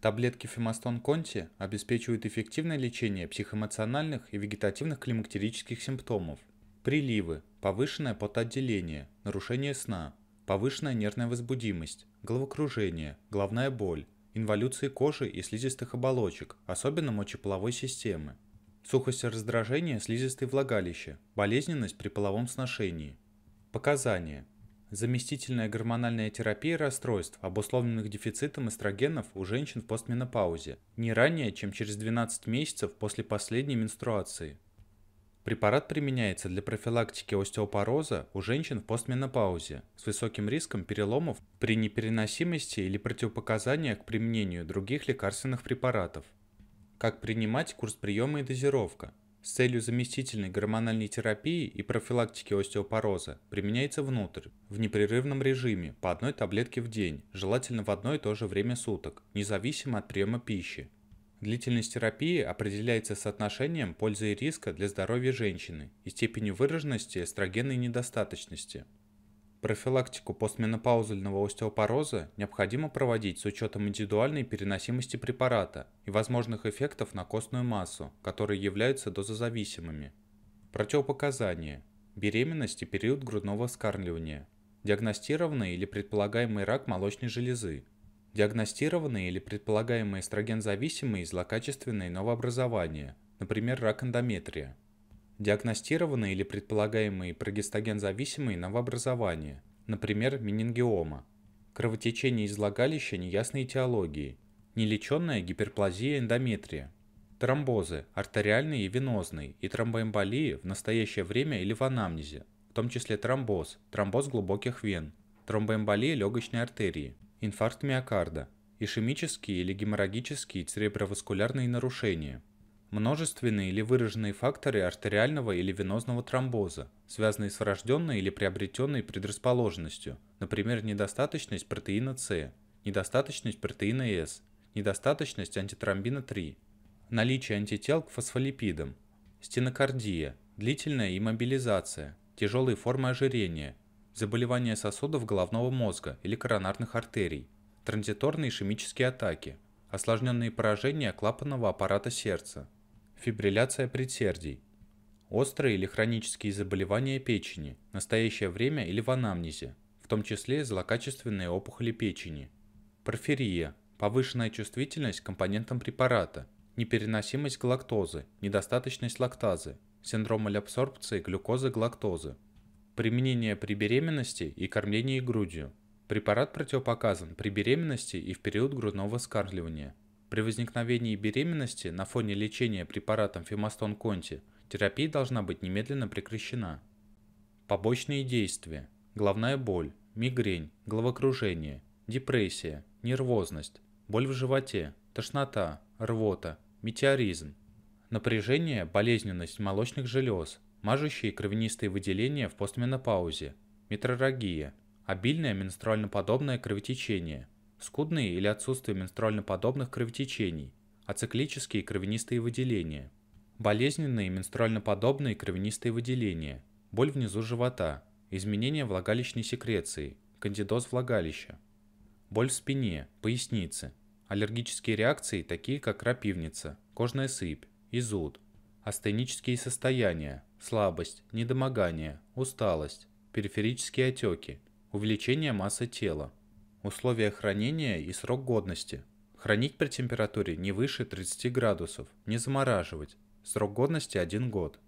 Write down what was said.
Таблетки Фемастон Конти обеспечивают эффективное лечение психоэмоциональных и вегетативных климактерических симптомов. Приливы, повышенное потоотделение, нарушение сна, повышенная нервная возбудимость, головокружение, головная боль, инволюции кожи и слизистых оболочек, особенно мочеполовой системы, сухость и раздражение слизистой влагалища, болезненность при половом сношении. Показания. Заместительная гормональная терапия расстройств, обусловленных дефицитом эстрогенов у женщин в постменопаузе, не ранее, чем через 12 месяцев после последней менструации. Препарат применяется для профилактики остеопороза у женщин в постменопаузе с высоким риском переломов при непереносимости или противопоказаниях к применению других лекарственных препаратов. Как принимать курс приема и дозировка? С целью заместительной гормональной терапии и профилактики остеопороза применяется внутрь, в непрерывном режиме, по одной таблетке в день, желательно в одно и то же время суток, независимо от приема пищи. Длительность терапии определяется соотношением пользы и риска для здоровья женщины и степенью выраженности эстрогенной недостаточности. Профилактику постменопаузального остеопороза необходимо проводить с учетом индивидуальной переносимости препарата и возможных эффектов на костную массу, которые являются дозозависимыми. Противопоказания. Беременность и период грудного вскармливания. Диагностированный или предполагаемый рак молочной железы, Диагностированные или предполагаемые эстрогензависимые злокачественные новообразования, например, рак эндометрия. Диагностированные или предполагаемые прогестогензависимые новообразования, например, менингиома. Кровотечение из влагалища неясной этиологии. Нелеченная гиперплазия эндометрия. Тромбозы, артериальные и венозные, и тромбоэмболии в настоящее время или в анамнезе, в том числе тромбоз, тромбоз глубоких вен, тромбоэмболия легочной артерии инфаркт миокарда, ишемические или геморрагические цереброваскулярные нарушения, множественные или выраженные факторы артериального или венозного тромбоза, связанные с врожденной или приобретенной предрасположенностью, например, недостаточность протеина С, недостаточность протеина С, недостаточность антитромбина 3, наличие антител к фосфолипидам, стенокардия, длительная иммобилизация, тяжелые формы ожирения, заболевания сосудов головного мозга или коронарных артерий, транзиторные ишемические атаки, осложненные поражения клапанного аппарата сердца, фибрилляция предсердий, острые или хронические заболевания печени, настоящее время или в анамнезе, в том числе злокачественные опухоли печени, порфирия, повышенная чувствительность к компонентам препарата, непереносимость галактозы, недостаточность лактазы, синдром малябсорбции глюкозы-галактозы, Применение при беременности и кормлении грудью. Препарат противопоказан при беременности и в период грудного вскармливания. При возникновении беременности на фоне лечения препаратом Фемастон Конти терапия должна быть немедленно прекращена. Побочные действия. Головная боль, мигрень, головокружение, депрессия, нервозность, боль в животе, тошнота, рвота, метеоризм. Напряжение, болезненность молочных желез, мажущие кровянистые выделения в постменопаузе, метрорагия, обильное менструально-подобное кровотечение, скудные или отсутствие менструально-подобных кровотечений, ациклические кровянистые выделения, болезненные менструально-подобные кровянистые выделения, боль внизу живота, изменение влагалищной секреции, кандидоз влагалища, боль в спине, пояснице, аллергические реакции, такие как крапивница, кожная сыпь, и зуд, астенические состояния, слабость, недомогание, усталость, периферические отеки, увеличение массы тела, условия хранения и срок годности. Хранить при температуре не выше 30 градусов, не замораживать. Срок годности 1 год.